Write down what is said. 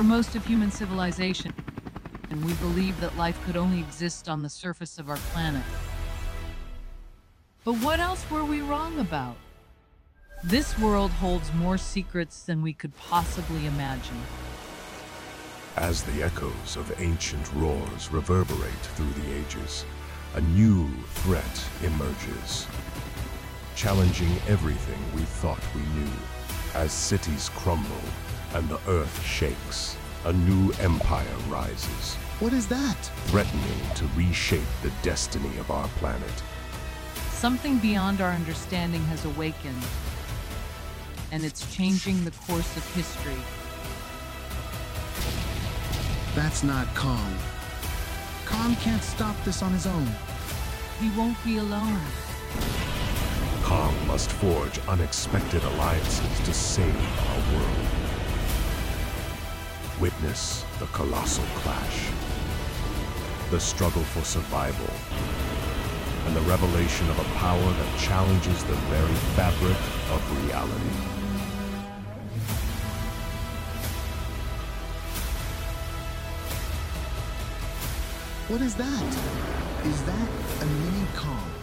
for most of human civilization, and we believed that life could only exist on the surface of our planet. But what else were we wrong about? This world holds more secrets than we could possibly imagine. As the echoes of ancient roars reverberate through the ages, a new threat emerges, challenging everything we thought we knew. As cities crumble and the earth shakes, a new empire rises, What is that? threatening to reshape the destiny of our planet. Something beyond our understanding has awakened, and it's changing the course of history. That's not Kong. Kong can't stop this on his own. He won't be alone. Kong must forge unexpected alliances to save our world. Witness the colossal clash, the struggle for survival, and the revelation of a power that challenges the very fabric of reality. What is that? Is that a mini Kong?